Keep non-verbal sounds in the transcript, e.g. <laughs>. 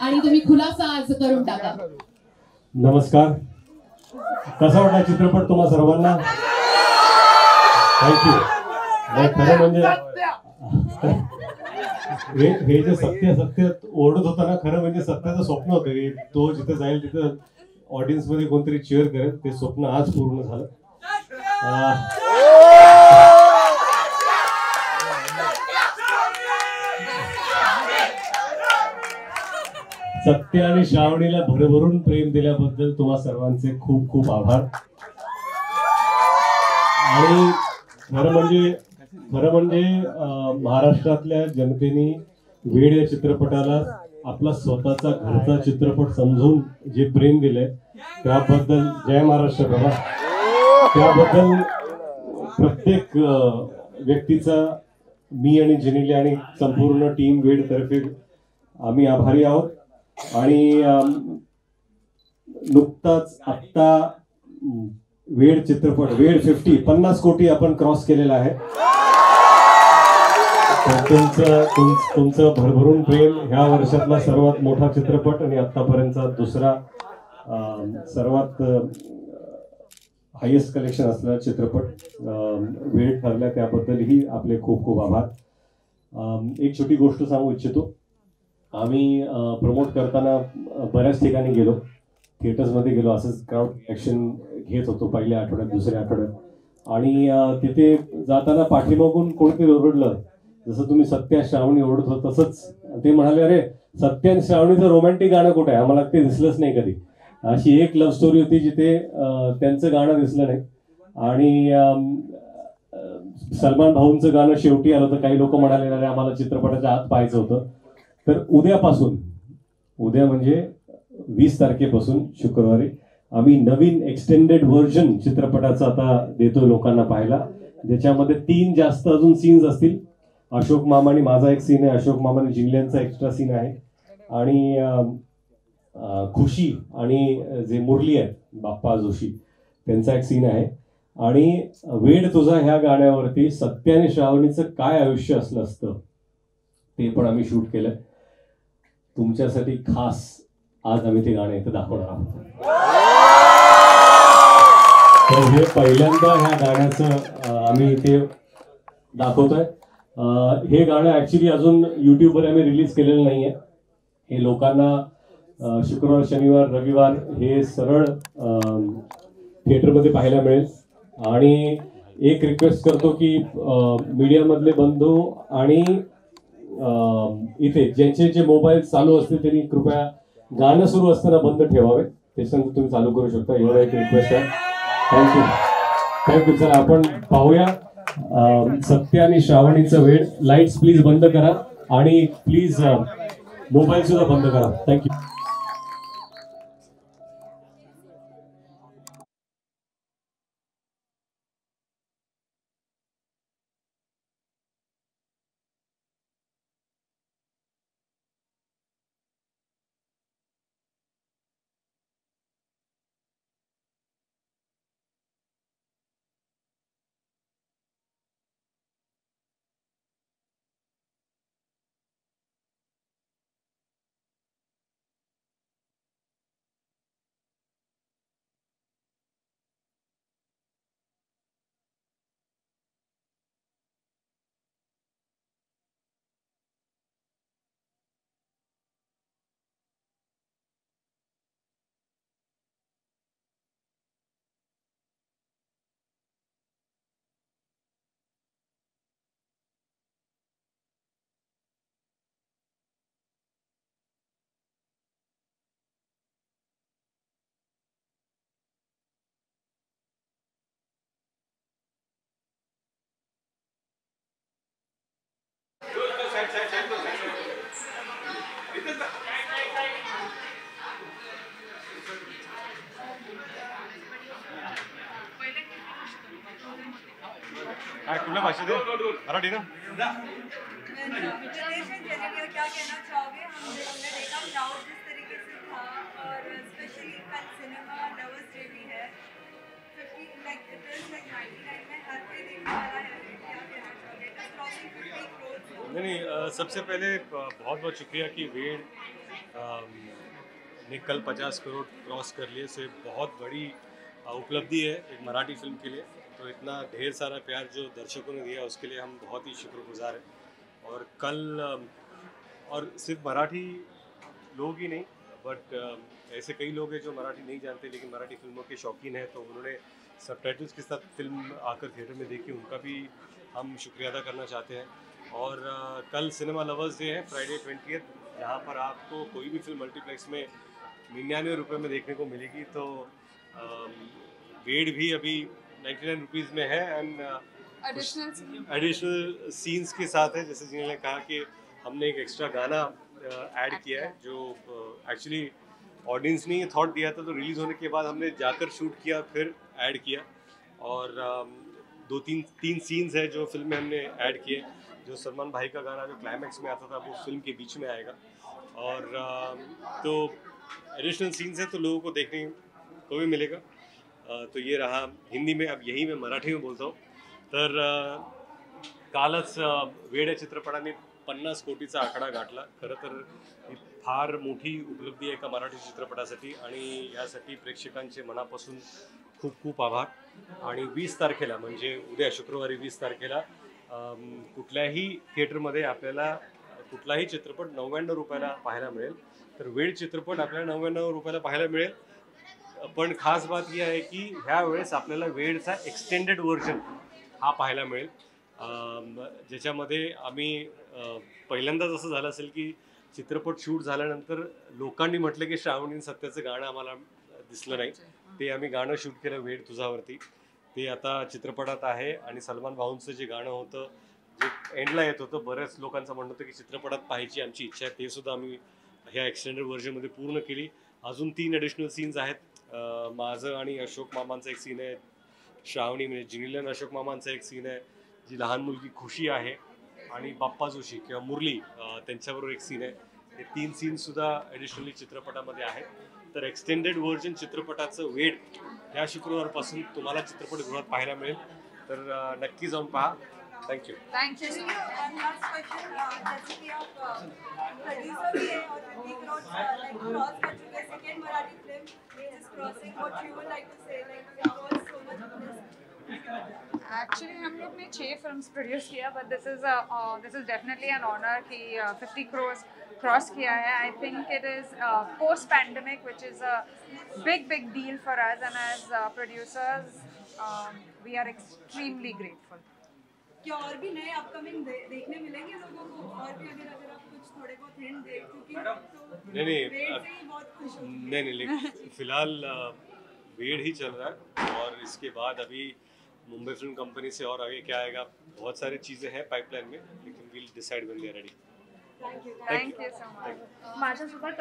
आणि तुम्ही खुलासा आज करून टाका. नमस्कार. कसा वाटला चित्रपट तुम्हा सर्वांना? थँक्यू खरं म्हणजे हे जे सत्य सत्य ओढत होता ना खरं म्हणजे सत्याचं स्वप्न होतं की तो जिथे जाईल तिथं ऑडियन्समध्ये कोणतरी चेअर करेल ते स्वप्न आज पूर्ण झालं. सत्य आणि श्रावणीला भरभरून प्रेम दिल्याबद्दल तुम्हा सर्वांचे खूप खूप आभार. आणि खरं म्हणजे खरं म्हणजे महाराष्ट्रातल्या जनतेने वेड या चित्रपटाला आपला स्वतःचा घरचा चित्रपट समजून जे प्रेम दिलंय त्याबद्दल जय महाराष्ट्र बाबा. त्याबद्दल प्रत्येक व्यक्तीचा मी आणि जेनिली आणि संपूर्ण टीम वेडतर्फे आम्ही आभारी आहोत. आणि नुकताच आत्ता वेड चित्रपट वेड फिफ्टी पन्नास कोटी आपण क्रॉस केलेला आहे. तर तुमचं तुम- तुमचं भरभरून प्रेम ह्या वर्षातला सर्वात मोठा चित्रपट आणि आत्तापर्यंतचा दुसरा सर्वात हायेस्ट कलेक्शन असलेला चित्रपट वेळ ठरला त्याबद्दलही आपले खूप खूप आभार. एक छोटी गोष्ट सांगू इच्छितो. आम्ही प्रमोट करताना बऱ्याच ठिकाणी गेलो. थिएटर्समध्ये गेलो असंच क्राऊड रिॲक्शन घेत होतो पहिल्या आठवड्यात दुसऱ्या आठवड्यात. आणि तिथे जाताना पाठीमागून कोणीतरी ओरडलं. जसं तुम्ही सत्या श्रावणी ओरडत होत तसंच. ते म्हणाले अरे सत्य आणि श्रावणीचं रोमॅन्टिक गाणं कुठं आहे? आम्हाला ते दिसलंच नाही कधी. अशी एक लव्ह स्टोरी होती जिथे त्यांचं गाणं दिसलं नाही. आणि सलमान भाऊंचं गाणं शेवटी आलं होतं. काही लोक म्हणाले अरे आम्हाला चित्रपटाच्या आत पाहायचं होतं. तर उद्यापासून उद्या म्हणजे वीस तारखेपासून शुक्रवारी आम्ही नवीन एक्सटेंडेड व्हर्जन चित्रपटाचं आता देतो लोकांना पाहायला. ज्याच्यामध्ये तीन जास्त अजून सीन्स असतील. अशोक मामाने माझा एक सीन आहे. अशोक मामाने जिल्ह्यांचा एक्स्ट्रा सीन आहे. आणि खुशी आणि जे मुरली आहेत बाप्पा जोशी त्यांचा एक सीन आहे. आणि वेड तुझा ह्या गाण्यावरती सत्याने आणि श्रावणीचं काय आयुष्य असलं असतं ते पण आम्ही शूट केलं तुमच्यासाठी खास आज आम्ही ते गाणं इथं दाखवणार आहोत. तर हे पहिल्यांदा ह्या गाण्याचं आम्ही इथे दाखवतोय. हे गाणं ऍक्च्युली अजून युट्यूबवर आम्ही रिलीज केलेलं नाही आहे हे लोकांना शुक्रवार शनिवार रविवार हे सरळ थिएटरमध्ये पाहायला मिळेल. आणि एक रिक्वेस्ट करतो की मीडियामधले बंधू आणि इथे ज्यांचे जे मोबाईल चालू असतील त्यांनी कृपया गाणं सुरू असताना बंद ठेवावे. त्याच्यानंतर तुम्ही चालू करू शकता. एवढा एक रिक्वेस्ट आहे. थँक्यू थँक्यू चला आपण पाहूया. सत्य आणि श्रावणीचं वेळ. लाईट्स प्लीज बंद करा. आणि प्लीज मोबाईल सुद्धा बंद करा. थँक्यू काय कुठल्या भाषेत आहे? मराठी ना रितेश एंड क्या कहना चाहोगे? हम हमने देखा क्राउड जिस तरीके से था और स्पेशली कल सिनेमा लवर्स डे भी है। 50 लाइक इट इज़ लाइक 99 में हर कोई देखने वाला है। क्या कहना चाहोगे? Crossing 50 crores. now. नहीं नहीं सबसे पहले बहुत बहुत शुक्रिया कि वेड ने कल 50 करोड़ क्रॉस कर लिए। सो बहुत बड़ी उपलब्धि है एक मराठी फ़िल्म के लिए। तो इतना ढेर सारा प्यार जो दर्शकों ने दिया, उसके लिए हम बहुत ही शुक्रगुजार हैं। और कल और सिर्फ़ मराठी लोग ही नहीं बट ऐसे कई लोग हैं जो मराठी नहीं जानते, लेकिन मराठी फ़िल्मों के शौकीन हैं तो उन्होंने सब के साथ फ़िल्म आकर थिएटर में देखी, उनका भी हम शुक्रिया अदा करना चाहते हैं। और कल सिनेमा लवर्स डे है फ्राइडे ट्वेंटी यहाँ पर आपको कोई भी फ़िल्म मल्टीप्लेक्स में निन्यानवे रुपये में देखने को मिलेगी तो वेड भी अभी नाइन्टी नाइन रुपीज़ में है एंड एडिशनल सीन्स के साथ है जैसे जिन्होंने कहा कि हमने एक एक्स्ट्रा गाना ऐड uh, किया है जो एक्चुअली uh, ऑडियंस ने ये थॉट दिया था तो रिलीज़ होने के बाद हमने जाकर शूट किया फिर ऐड किया और um, दो तीन तीन सीन्स है जो फ़िल्म में हमने ऐड किए जो सलमान भाई का गाना जो क्लाइमैक्स में आता था वो फ़िल्म के बीच में आएगा और um, तो एडिशनल सीन्स है तो लोगों को देखने को भी मिलेगा। तो ये रहा हिंदी में अब यही मैं मराठी में बोलतो तर कालच वेड या चित्रपटाने पन्नास कोटीचा आकडा गाठला. खरं तर ही फार मोठी उपलब्धी आहे एका मराठी चित्रपटासाठी आणि यासाठी प्रेक्षकांचे मनापासून खूप खूप आभार. आणि वीस तारखेला म्हणजे उद्या शुक्रवारी वीस तारखेला कुठल्याही थिएटरमध्ये आपल्याला कुठलाही चित्रपट नव्याण्णव रुपयाला पाहायला मिळेल. तर वेळ चित्रपट आपल्याला नव्याण्णव रुपयाला पाहायला मिळेल. पण खास बात ही आहे की ह्या वेळेस आपल्याला वेळचा एक्सटेंडेड व्हर्जन हा पाहायला मिळेल. ज्याच्यामध्ये आम्ही पहिल्यांदाच असं झालं असेल की चित्रपट शूट झाल्यानंतर लोकांनी म्हटलं की श्रावणी सत्याचं गाणं आम्हाला दिसलं नाही. ते आम्ही गाणं शूट केलं वेळ तुझावरती. ते आता चित्रपटात आहे आणि सलमान भाऊंचं जे गाणं होतं जे एंडला येत होतं बऱ्याच लोकांचं म्हणणं होतं की चित्रपटात पाहायची आमची इच्छा आहे. ते सुद्धा आम्ही ह्या एक्सटेंडेड व्हर्जनमध्ये पूर्ण केली. अजून तीन ॲडिशनल सीन्स आहेत. माझं आणि अशोक मामांचा एक सीन आहे. श्रावणी म्हणजे जिनिलन अशोक मामांचा एक सीन आहे जी लहान मुलगी खुशी आहे आणि बाप्पा जोशी किंवा मुरली त्यांच्याबरोबर एक सीन आहे. हे तीन सीन सुद्धा ॲडिशनली चित्रपटामध्ये आहेत. तर एक्सटेंडेड व्हर्जन चित्रपटाचं वेट ह्या शुक्रवारपासून तुम्हाला चित्रपटगृहात पाहायला मिळेल. तर नक्की जाऊन पहा. thank you thank you one last question जैसे कि आप प्रोड्यूसर भी हैं और 50 करोड़ लाइक क्रॉस कर चुके हैं second Marathi film is crossing what you would like to say like it was so much actually हम लोग ने छः films produce KIA but this is this is definitely an honour कि फिफ्टी क्रोर्स क्रॉस किया है I think it is post pandemic which is a big big deal for us and as producers we are extremely grateful क्या और भी नए upcoming दे, देखने मिलेंगे लोगों को? और भी अगर अगर आप कुछ थोड़े बहुत हिंट दे क्योंकि तो नहीं, नहीं, बहुत खुश नहीं नहीं लेकिन <laughs> फ़िलहाल वेड ही चल रहा है और इसके बाद अभी मुंबई फ़िल्म कंपनी से और आगे क्या आएगा बहुत सारी चीज़ें हैं पाइपलाइन में लेकिन will decide when they are ready thank you thank you so much माझ्यासोबत